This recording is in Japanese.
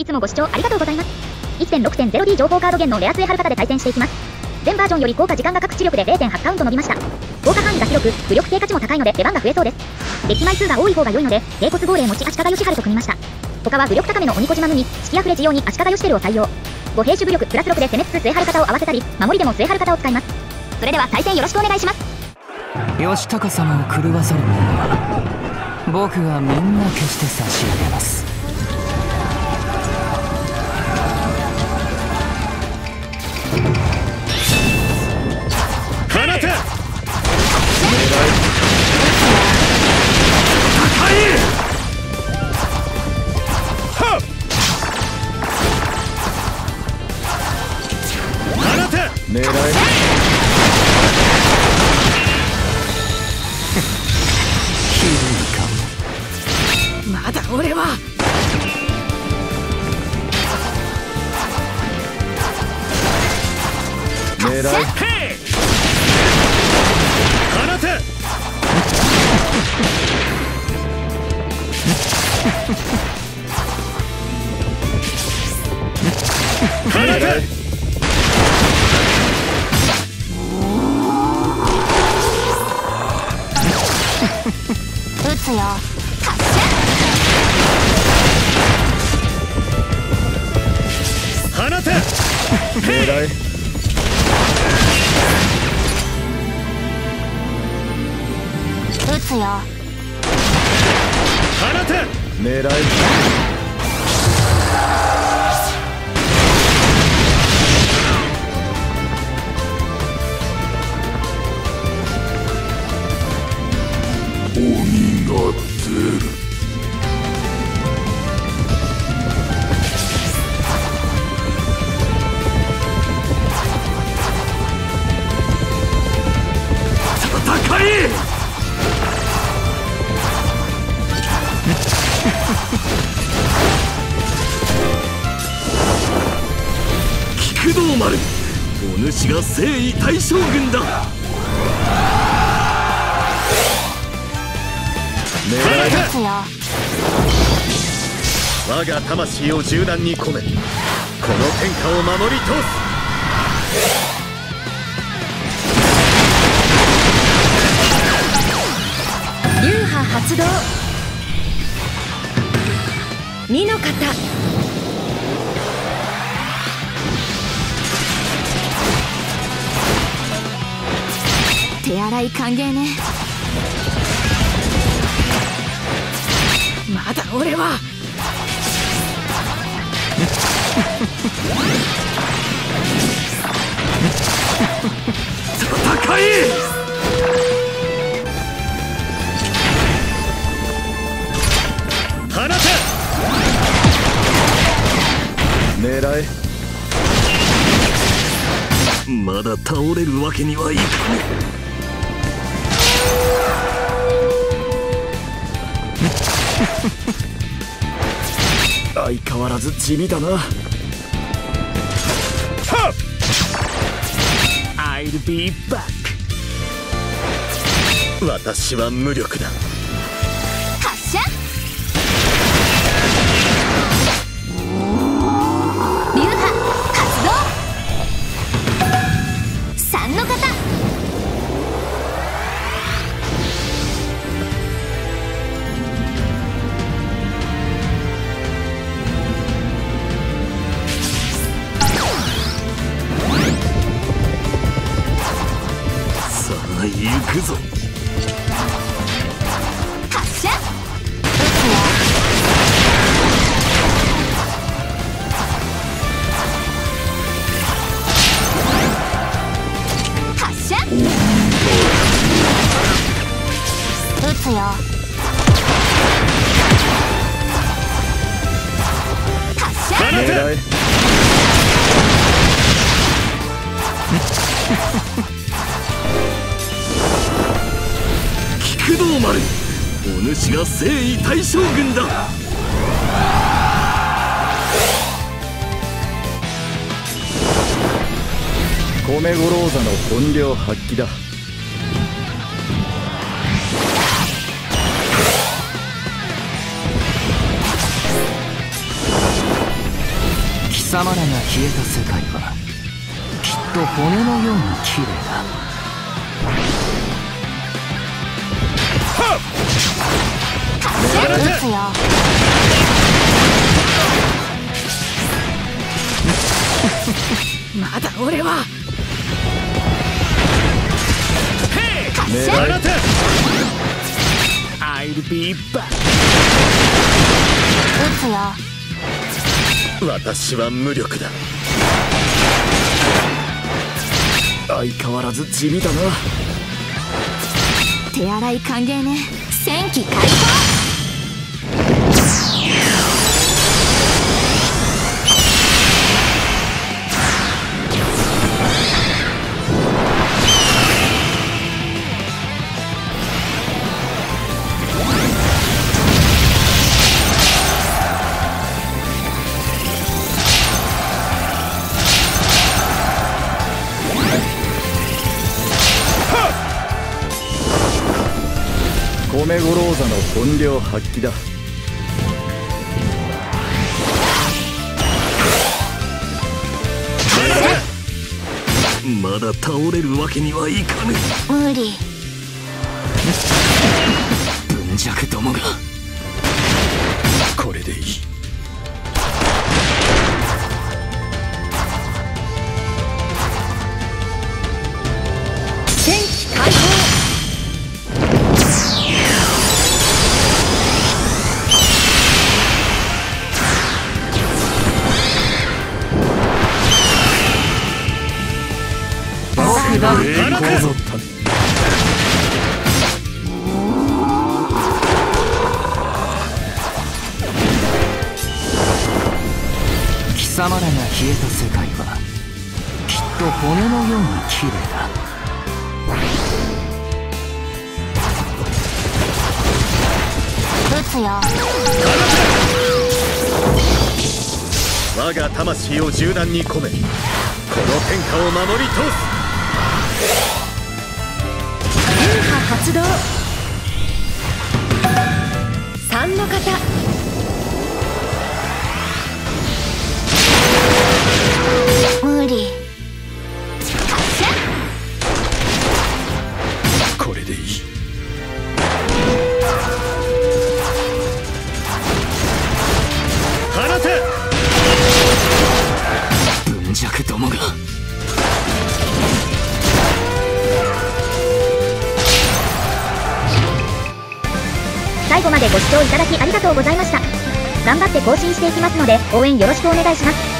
いつもご視聴ありがとうございます。1.6.0D 情報カード源のレア杖ハルカタで対戦していきます。全バージョンより効果時間が各知力で0.8カウント伸びました。効果範囲が広く、武力低下値も高いので出番が増えそうです。敵枚数が多い方が良いので、低骨亡霊持ち足利義晴と組みました。他は武力高めの鬼小島無に、式あふれ需要に足利義輝を採用。5兵種武力プラス6で攻めつつ杖ハルカタを合わせたり、守りでも杖ハルカタを使います。それでは対戦よろしくお願いします。義高様を狂わせる者は僕がみんな決して差し上げます狙えまだ俺は狙え放て放て撃つよ。放て狙え撃つよ。放て狙え丸お主が征夷大将軍だ。我が魂を柔軟に込めこの天下を守り通す。流派発動。二の型手洗い歓迎ね。まだ俺は。戦い。放て狙えまだ倒れるわけにはいかぬ相変わらず地味だな。I'll be back 私は無力だ。行くぞ。発射。撃つよ発射。撃つよ。発射主が征夷大将軍だ。米五郎座の本領発揮だ。貴様らが消えた世界はきっと骨のように綺麗だ。撃つよまだ俺は。狙て I'll be back 撃つよ私は無力だ相変わらず地味だな手洗い歓迎ね。戦機開放。米五郎座の本領発揮だ。まだ倒れるわけにはいかぬ。無理。文弱どもが。これでいい僕だ栄光のため貴様らが消えた世界はきっと骨のように綺麗だ。撃つよ。我が魂を銃弾に込めこの天下を守り通す流派発動。三の型無理。最後までご視聴いただきありがとうございました。頑張って更新していきますので、応援よろしくお願いします。